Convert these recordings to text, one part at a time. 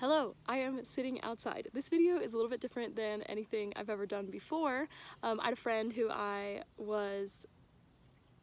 Hello, I am sitting outside. This video is a little bit different than anything I've ever done before. Um, I had a friend who I was,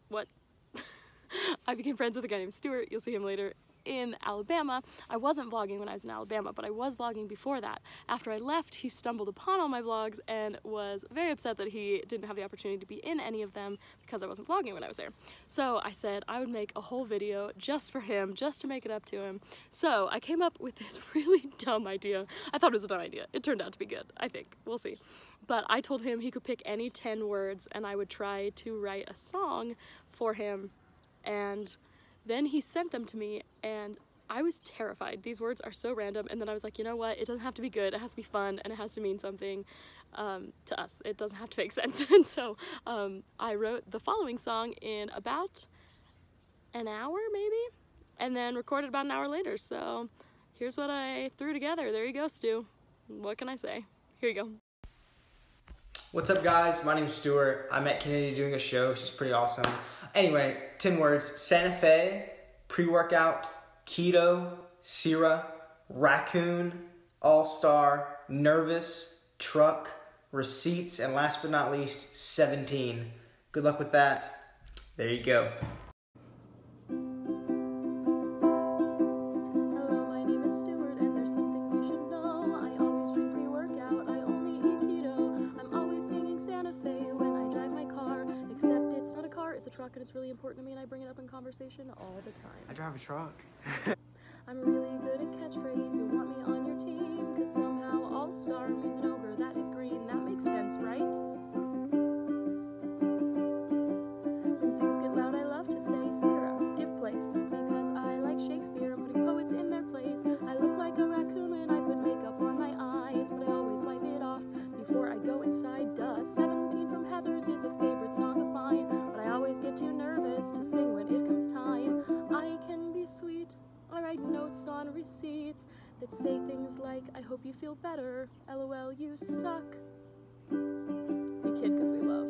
what? I became friends with a guy named Stuart, you'll see him later, in Alabama. I wasn't vlogging when I was in Alabama, but I was vlogging before that. After I left, he stumbled upon all my vlogs and was very upset that he didn't have the opportunity to be in any of them because I wasn't vlogging when I was there. So I said I would make a whole video just for him, just to make it up to him. So I came up with this really dumb idea. I thought it was a dumb idea. It turned out to be good, I think. We'll see. But I told him he could pick any 10 words and I would try to write a song for him and then he sent them to me and I was terrified. These words are so random. And then I was like, you know what? It doesn't have to be good. It has to be fun and it has to mean something um, to us. It doesn't have to make sense. and so um, I wrote the following song in about an hour, maybe, and then recorded about an hour later. So here's what I threw together. There you go, Stu. What can I say? Here you go. What's up, guys? My name is Stuart. I met Kennedy doing a show. She's pretty awesome. Anyway, 10 words Santa Fe, pre workout, keto, Sierra, raccoon, all star, nervous, truck, receipts, and last but not least, 17. Good luck with that. There you go. Truck and it's really important to me and I bring it up in conversation all the time. I drive a truck. I'm really good at catchphrase, you want me on your team, cause somehow all-star means an ogre, that is green, that makes sense, right? When things get loud, I love to say, Sarah, give place, because I like Shakespeare and putting poets in their place. I look like a raccoon when I put makeup on my eyes, but I always wipe it off before I go inside, duh. Write notes on receipts that say things like, I hope you feel better. LOL, you suck. We kid because we love.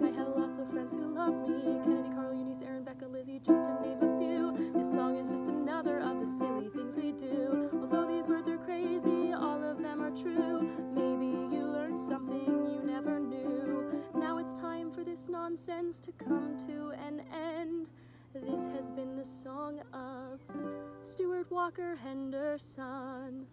I have lots of friends who love me. Kennedy, Carl, Eunice, Aaron, Becca, Lizzie, just to name a few. This song is just another of the silly things we do. Although these words are crazy, all of them are true. Maybe you learned something you never knew Now it's time for this nonsense to come to an end. This has been the song of Stuart Walker Henderson.